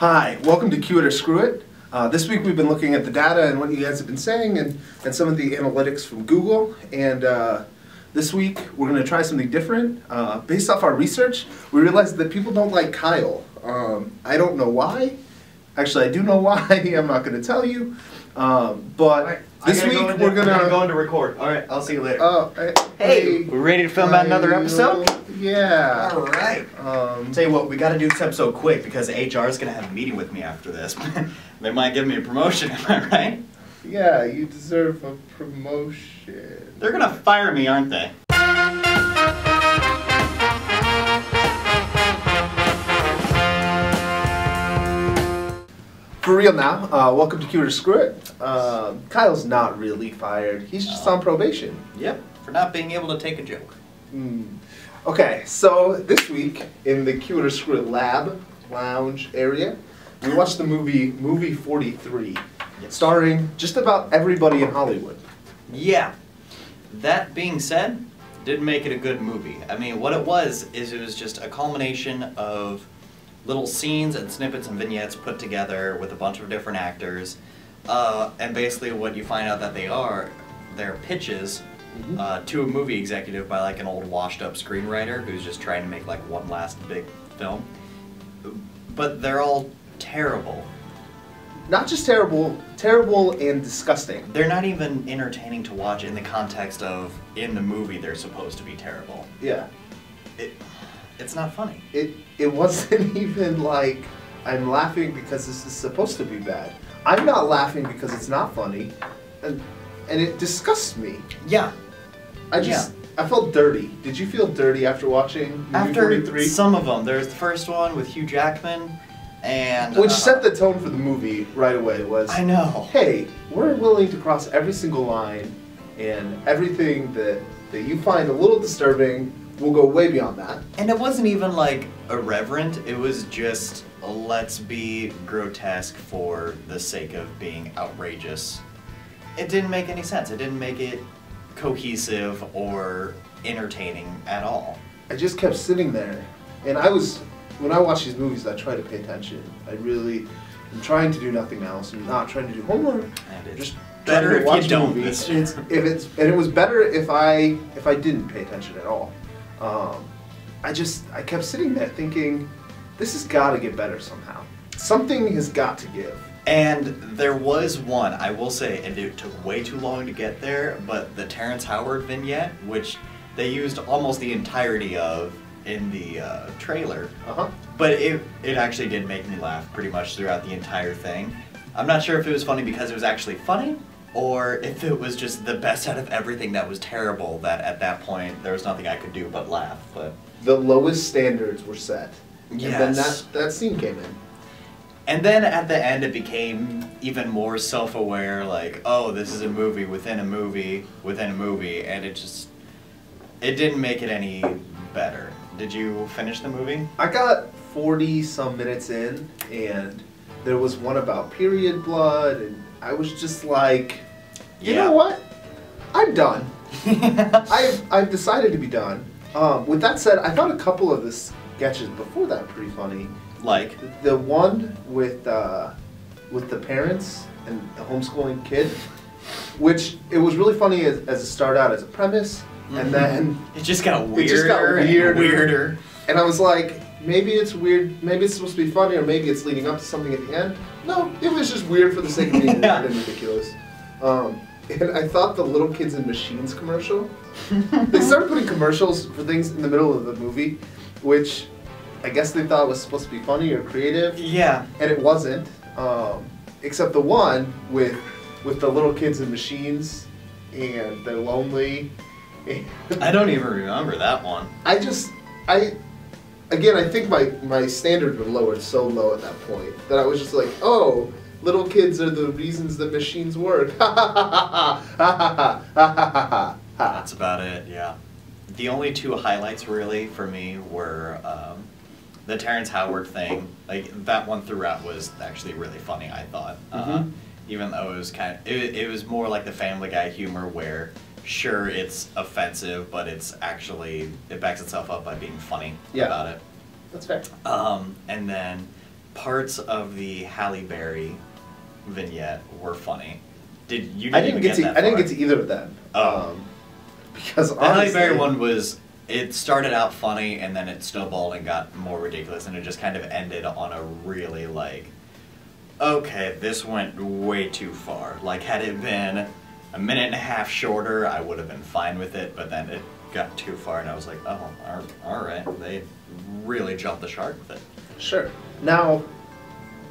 Hi, welcome to Queue It or Screw It. Uh, this week we've been looking at the data and what you guys have been saying and, and some of the analytics from Google. And uh, this week we're going to try something different. Uh, based off our research, we realized that people don't like Kyle. Um, I don't know why. Actually, I do know why. I'm not going to tell you. Um, but Alright, this week go into, we're going gotta go to. record. All right, I'll see you later. Oh, hey, Hey, we ready to film out another episode? Yeah. All right. Um, Tell you what, we got to do this episode quick because HR is gonna have a meeting with me after this. they might give me a promotion. Am I right? yeah, you deserve a promotion. They're gonna fire me, aren't they? For real now, uh, welcome to Queue It or Screw It. Um, Kyle's not really fired. He's just on probation. Yep. For not being able to take a joke. Hmm. Okay, so this week in the Queue It or Screw It lab lounge area, we watched the movie Movie 43, Yes. starring just about everybody in Hollywood. Yeah. That being said, didn't make it a good movie. I mean, what it was is it was just a culmination of little scenes and snippets and vignettes put together with a bunch of different actors. Uh, and basically, what you find out that they are, they're pitches Mhm. uh, to a movie executive by like an old washed up screenwriter who's just trying to make like one last big film. But they're all terrible. Not just terrible, terrible and disgusting. They're not even entertaining to watch in the context of in the movie they're supposed to be terrible. Yeah. It, it's not funny. It it wasn't even like I'm laughing because this is supposed to be bad. I'm not laughing because it's not funny, and and it disgusts me. Yeah. I just I felt dirty. Did you feel dirty after watching After 43? some of them, there's the first one with Hugh Jackman, and Which uh, set the tone for the movie right away was I know. hey, we're willing to cross every single line and everything that that you find a little disturbing, we'll go way beyond that. And it wasn't even like irreverent. It was just let's be grotesque for the sake of being outrageous. It didn't make any sense. It didn't make it cohesive or entertaining at all. I just kept sitting there, and I was when I watch these movies, I try to pay attention. I really am trying to do nothing else. I'm not trying to do homework. And it's Just better if watch you don't. It's, if it's and it was better if I if I didn't pay attention at all. Um, I just I kept sitting there thinking, this has got to get better somehow. Something has got to give. And there was one, I will say, and it took way too long to get there, but the Terrence Howard vignette, which they used almost the entirety of in the uh, trailer, Uh huh. but it, it actually did make me laugh pretty much throughout the entire thing. I'm not sure if it was funny because it was actually funny, or if it was just the best out of everything that was terrible, that at that point there was nothing I could do but laugh. But The lowest standards were set, Yes. and then that that scene came in. And then at the end, it became even more self aware like, oh, this is a movie within a movie within a movie, and it just. It didn't make it any better. Did you finish the movie? I got 40 some minutes in, and there was one about period blood, and I was just like, you Yeah. know what? I'm done. I've, I've decided to be done. Um, with that said, I thought a couple of the sketches before that pretty funny. like, The one with uh, with the parents and the homeschooling kid, which it was really funny as, as a start out as a premise, and then it just got weirder, It just got and weirder. weirder. And I was like, maybe it's weird, maybe it's supposed to be funny, or maybe it's leading up to something at the end. No, it was just weird for the sake of being Yeah. weird and ridiculous. Um, and I thought the Little Kids in Machines commercial, they started putting commercials for things in the middle of the movie, which I guess they thought was supposed to be funny or creative, Yeah. and it wasn't. Um, except the one with with the little kids in machines, and they're lonely. I don't even remember that one. I just, I, again, I think my, my standard were lowered so low at that point that I was just like, oh, little kids are the reasons that machines work. That's about it, yeah. The only two highlights really for me were um, the Terrence Howard thing. Like that one throughout was actually really funny, I thought. Mm-hmm. even though it was kind of, it, it was more like the Family Guy humor where sure it's offensive, but it's actually it backs itself up by being funny Yeah. about it. That's fair. Um, and then parts of the Halle Berry vignette were funny. Did you? Didn't I didn't get to I didn't get to either of them. Oh. Um, because The Halle Berry one was. It started out funny and then it snowballed and got more ridiculous and it just kind of ended on a really like, okay, this went way too far. Like had it been a minute and a half shorter, I would have been fine with it. But then it got too far and I was like, oh, all- right, they really jumped the shark with it. Sure. Now,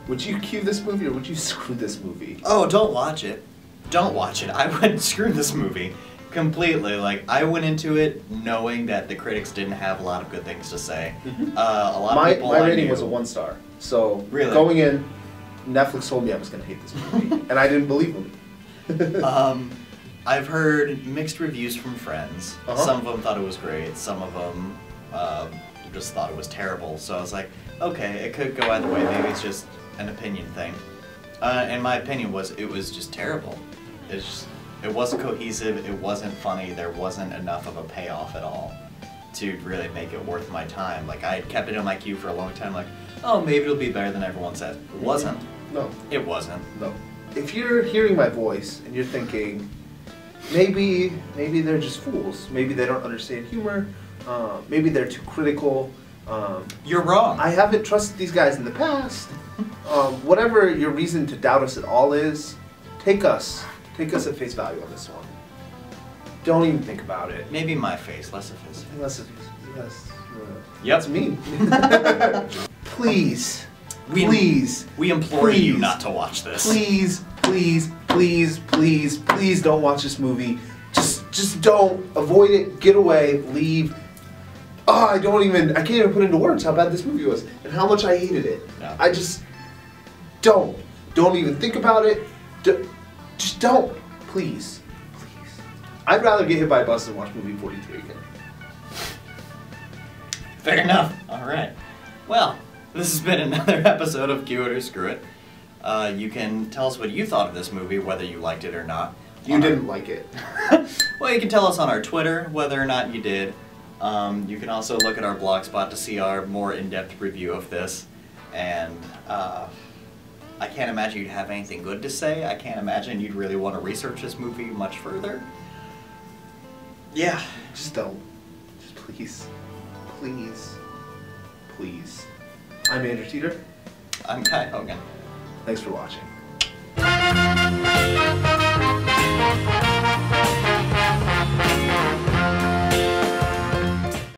would you queue this movie or would you screw this movie? Oh, don't watch it. Don't watch it. I would screw this movie completely. Like I went into it knowing that the critics didn't have a lot of good things to say. Mhm. Uh, a lot My of people. my rating knew- was a one star. So Really? going in, Netflix told me I was going to hate this movie, and I didn't believe them. Um, I've heard mixed reviews from friends. Uh-huh. Some of them thought it was great. Some of them uh, just thought it was terrible. So I was like, okay, it could go either way. Maybe it's just an opinion thing. Uh, and my opinion was it was just terrible. It's just, it wasn't cohesive. It wasn't funny. There wasn't enough of a payoff at all to really make it worth my time. Like I had kept it in my queue for a long time. Like, oh, maybe it'll be better than everyone said. It wasn't. no, It wasn't. no. If you're hearing my voice and you're thinking, maybe maybe they're just fools. Maybe they don't understand humor. Uh, maybe they're too critical. Um, You're wrong. I haven't trusted these guys in the past. Um, whatever your reason to doubt us at all is, take us, take us at face value on this one. Don't even think about it. Maybe my face, less of his. Unless it's, yes, uh, Yep. that's mean. please, We- please, We implore you not to watch this. please, please, please, please, please don't watch this movie. Just, just don't. Avoid it. Get away. Leave. Oh, I don't even. I can't even put into words how bad this movie was and how much I hated it. No. I just don't. Don't even think about it. D- just don't. Please, please. I'd rather get hit by a bus than watch movie 43 again. Fair enough. All right. Well, this has been another episode of Queue It or Screw It. Uh, you can tell us what you thought of this movie, whether you liked it or not. You didn't like it. well, you can tell us on our Twitter whether or not you did. Um, you can also look at our blogspot to see our more in-depth review of this. And uh, I can't imagine you'd have anything good to say. I can't imagine you'd really want to research this movie much further. Yeah. Just don't. Just please. Please. Please. I'm Andrew Teeter. I'm Kye Hogan. Thanks for watching.